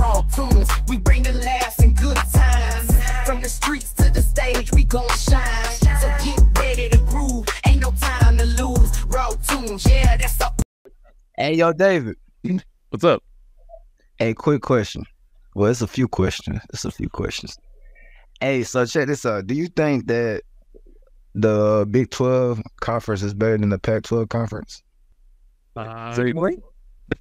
Raw tunes, we bring the laughs and good times. From the streets to the stage, we gon' shine. So get ready to groove, ain't no time to lose. Raw tunes, yeah, that's up. Hey, yo, David. What's up? Hey, quick question. Well, it's a few questions. It's a few questions. Hey, so check this out. Do you think that the Big 12 conference is better than the Pac 12 conference? Uh, So, wait,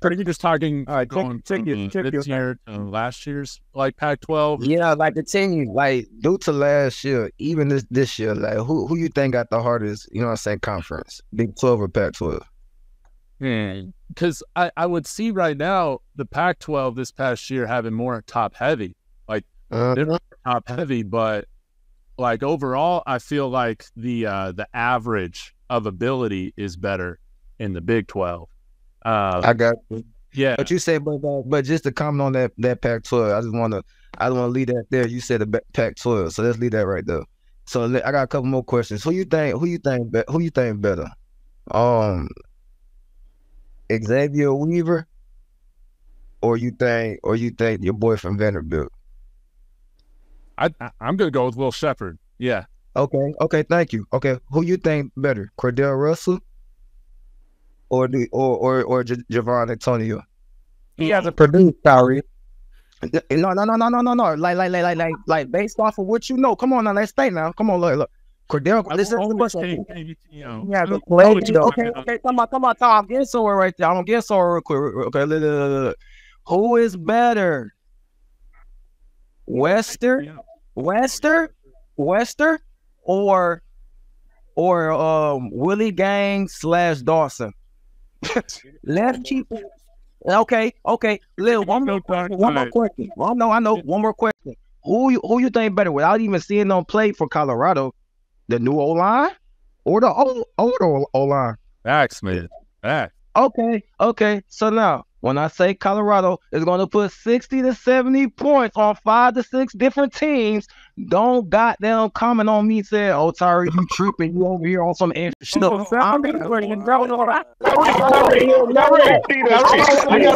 are you just talking All right, check- going check your- from check your- this year to last year's like Pac-12? Yeah, like the team, like due to last year, even this this year, like who who you think got the hardest, you know what I'm saying, conference? Big 12 or Pac 12? Because I, I would see right now the Pac-12 this past year having more top heavy, Uh, They're top heavy, but like overall, I feel like the uh, the average of ability is better in the Big 12. Uh, I got yeah, But you said, but but just to comment on that that Pac-12, I just want to I don't want to leave that there. You said the Ba- Pac-12, so let's leave that right there. So I got a couple more questions. Who you think? Who you think? Who you think better? Um, Xavier Weaver, or you think, or you think your boy from Vanderbilt? I, I'm going to go with Will Sheppard. Yeah. Okay, okay, thank you. Okay, who you think better, Cordell Russell, or do or or or J- Javon Antonio? he hasn't produced, Kyrie. No, no, no, no, no, no, no. Like, like, like, like, like, like, based off of what you know. Come on now, let's stay now. Come on, look, look. Cordell, I listen. will always listen. take- you- you know, He hasn't I'll played. always though. Okay, okay, come on, come on, on. I'm getting somewhere right there. I'm getting somewhere real quick. Okay, look, look, look, look. who is better, Wester, Wester, Wester, or or um Willie Gang slash Dawson? Let's keep. Okay, okay. Lil, one more, one more question. Well, no, I know. One more question. Who you who you think better without even seeing them play for Colorado? The new O line or the old older O line? Facts, man. Facts. Okay, okay. So now, when I say Colorado is going to put 60 to 70 points on five to six different teams, don't goddamn comment on me saying, oh, Tyree, you tripping. You over here on some extra shit. No, I'm ready to grow all right. I got a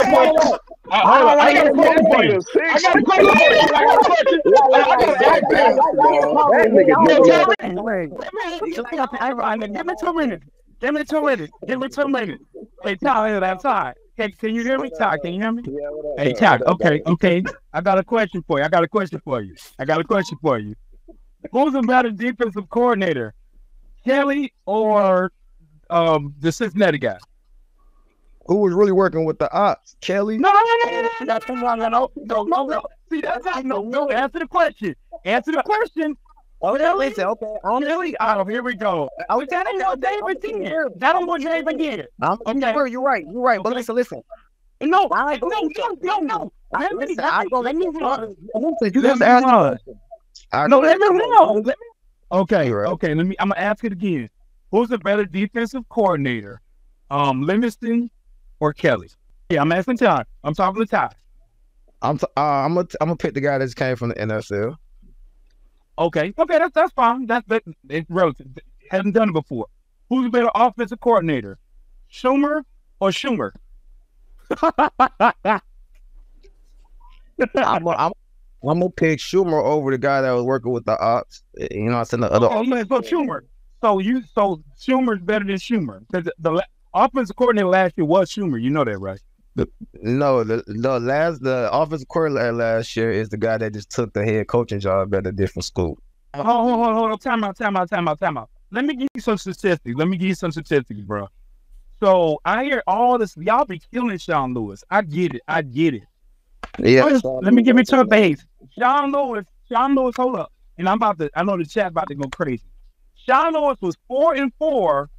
question. Uh, hold on, I got a question for you. I got a question for you. I got a question. I got a question. Give me two minutes. Give me two minutes. Give me two minutes. Hey, Tyler, that's all right. Can, can you hear me, Ty? Can you hear me? Yeah. Hey, Ty. Okay, okay. I got a question for you. I got a question for you. I got a question for you. Who's a better defensive coordinator, Kelly or um the Cincinnati guy? Who was really working with the ops? Kelly? No, no, no, no, no, no, no, no, no, no, no, no. See, that's how, no, no. Answer the question. Answer the question. Oh, Really? listen, okay. Oh, really? Oh, here we go. I was telling you, David did. That don't what David did. I'm, Okay. you're, you're right. You're right. But listen, listen. No, I, no, no, no, no. Let me, Listen, I- let me run. Listen, you Let just me asked run. No, let me run. Let me. Okay, okay. Let me. I'm gonna ask it again. Who's the better defensive coordinator, um, Livingston or Kelly? Yeah, I'm asking Ty. I'm talking to Ty. I'm t- uh, I'm gonna I'm gonna pick the guy that just came from the NFL. Okay, okay, that's that's fine. That's that. It's relative. Haven't done it before. Who's a better offensive coordinator, Shurmur or Shurmur? I'm, gonna- I'm, I'm gonna pick Shurmur over the guy that was working with the ops. You know, I said the other. Oh, man, so Shurmur. So you, so Shurmur's better than Shurmur because the, the offensive coordinator last year was Shurmur. You know that, right? No, the the last the offensive coordinator last year is the guy that just took the head coaching job at a different school. Hold, hold, hold, hold on. Time out, time out, time out, time out. Let me give you some statistics. Let me give you some statistics, bro. So I hear all this. Y'all be killing Sean Lewis. I get it. I get it. Yeah, First, let me give to a base. Sean Lewis, Sean Lewis, hold up. And I'm about to, I know the chat about to go crazy. Sean Lewis was four and four,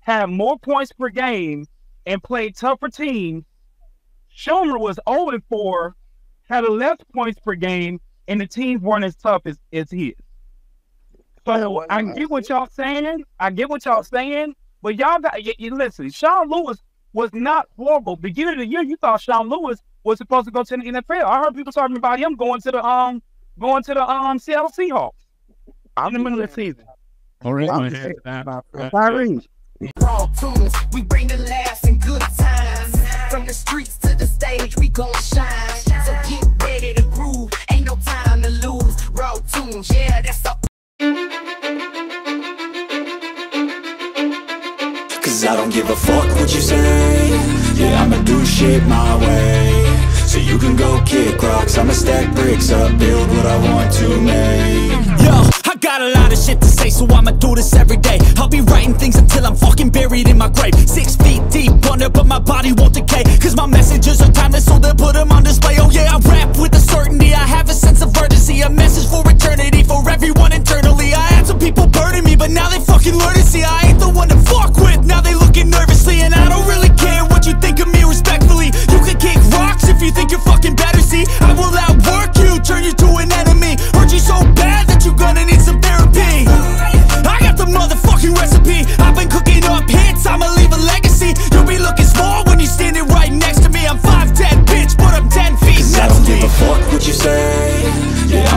had more points per game, and played tougher teams. Shurmur was 0 and 4, had less points per game, and the teams weren't as tough as, as his. So I get what y'all saying. I get what y'all saying. But y'all got you, you listen, Sean Lewis was not horrible. Beginning of the year, you thought Sean Lewis was supposed to go to the NFL. I heard people talking about him going to the um going to the um Seattle Seahawks I'm in the middle of the season. All right. I'm my saying- head down. Tyree. Raw tunes, we bring the laughs and good times. From the streets gon' shine. So get ready to groove. Ain't no time to lose. Raw tunes, yeah, that's all. Cause I don't give a fuck what you say. Yeah, I'ma do shit my way. So you can go kick rocks. I'ma stack bricks up, build what I want to make. Got a lot of shit to say, so I'ma do this every day. I'll be writing things until I'm fucking buried in my grave. Six feet deep under, but my body won't decay Cause my messages are timeless, so they'll put them on display.